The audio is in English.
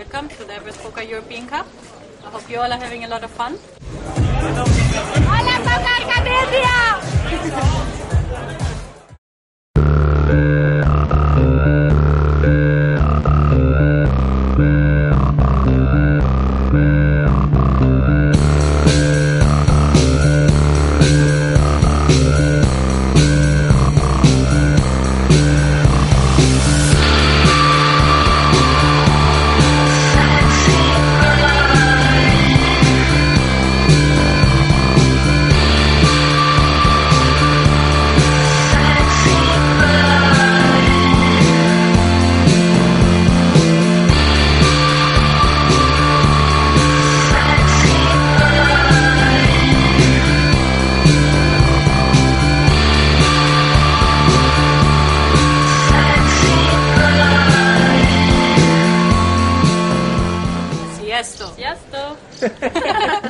Welcome to the Everest Poker European Cup. I hope you all are having a lot of fun. Miasto. Miasto.